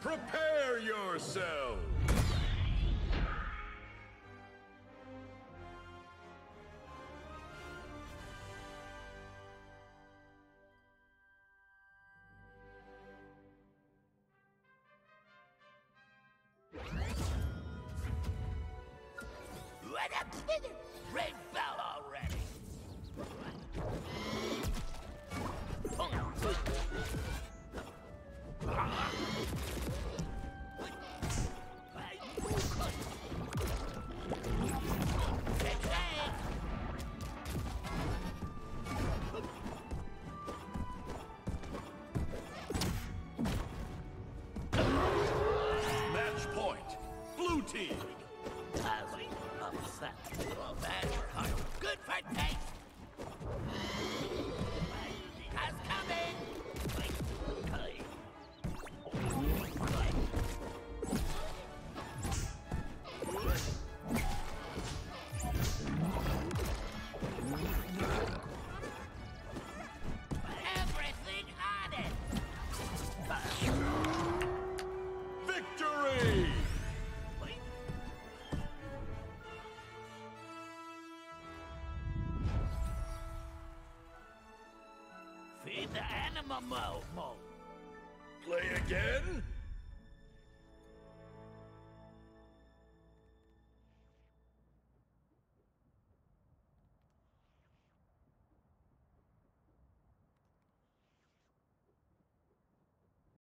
Prepare yourselves! Red bell already. Team. Totally upset. Badger Good for taste. Feed the animal mo mo. Play again?